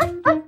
Bye.